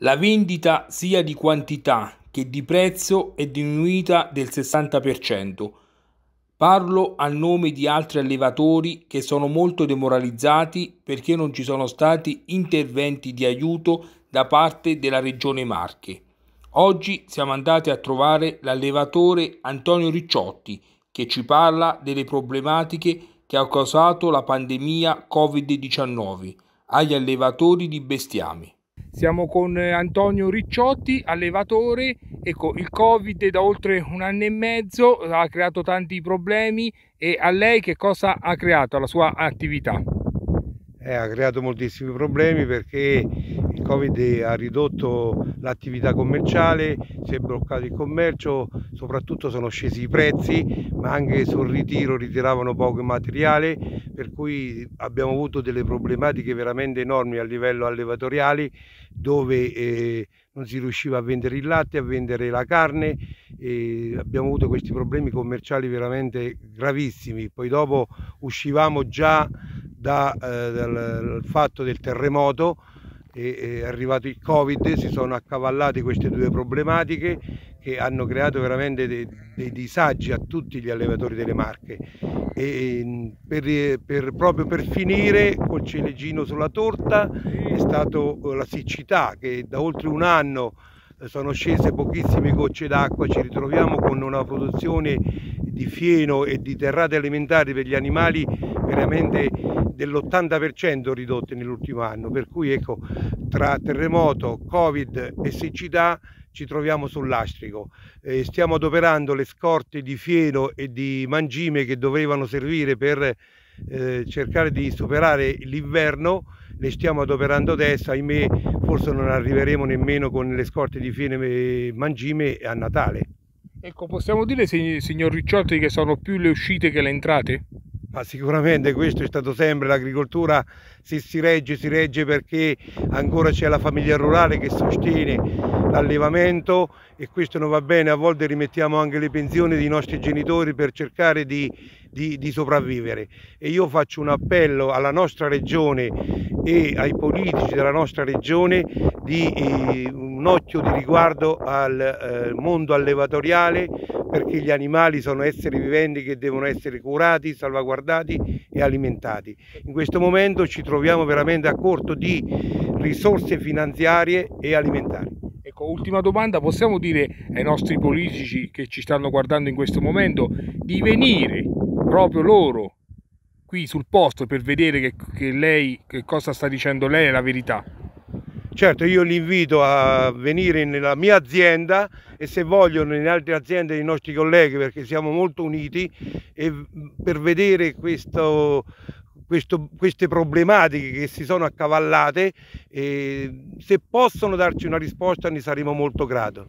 La vendita sia di quantità che di prezzo è diminuita del 60%. Parlo a nome di altri allevatori che sono molto demoralizzati perché non ci sono stati interventi di aiuto da parte della Regione Marche. Oggi siamo andati a trovare l'allevatore Antonio Ricciotti che ci parla delle problematiche che ha causato la pandemia Covid-19 agli allevatori di bestiame. Siamo con Antonio Ricciotti, allevatore. Ecco, il Covid da oltre un anno e mezzo ha creato tanti problemi e a lei che cosa ha creato la sua attività? Eh, ha creato moltissimi problemi perché il Covid ha ridotto l'attività commerciale, si è bloccato il commercio, soprattutto sono scesi i prezzi, ma anche sul ritiro ritiravano poco materiale, per cui abbiamo avuto delle problematiche veramente enormi a livello allevatoriale dove eh, non si riusciva a vendere il latte, a vendere la carne, abbiamo avuto questi problemi commerciali veramente gravissimi, poi dopo uscivamo già da, eh, dal fatto del terremoto è arrivato il covid si sono accavallate queste due problematiche che hanno creato veramente dei, dei disagi a tutti gli allevatori delle Marche. E per, per, proprio per finire col ciliegino sulla torta è stata la siccità che da oltre un anno sono scese pochissime gocce d'acqua, ci ritroviamo con una produzione di fieno e di terrate alimentari per gli animali veramente dell'80% ridotte nell'ultimo anno, per cui ecco, tra terremoto, covid e siccità ci troviamo sul lastrico. Eh, stiamo adoperando le scorte di fieno e di mangime che dovevano servire per eh, cercare di superare l'inverno, le stiamo adoperando adesso, ahimè forse non arriveremo nemmeno con le scorte di fieno e mangime a Natale. Ecco, possiamo dire signor Ricciotti che sono più le uscite che le entrate? Ma sicuramente questo è stato sempre, l'agricoltura se si regge, si regge perché ancora c'è la famiglia rurale che sostiene l'allevamento e questo non va bene, a volte rimettiamo anche le pensioni dei nostri genitori per cercare di, di, di sopravvivere e io faccio un appello alla nostra regione e ai politici della nostra regione di eh, occhio di riguardo al eh, mondo allevatoriale perché gli animali sono esseri viventi che devono essere curati, salvaguardati e alimentati. In questo momento ci troviamo veramente a corto di risorse finanziarie e alimentari. Ecco, ultima domanda, possiamo dire ai nostri politici che ci stanno guardando in questo momento di venire proprio loro qui sul posto per vedere che, che lei, che cosa sta dicendo lei è la verità? Certo, io li invito a venire nella mia azienda e se vogliono in altre aziende dei nostri colleghi perché siamo molto uniti per vedere questo, questo, queste problematiche che si sono accavallate e se possono darci una risposta ne saremo molto grati.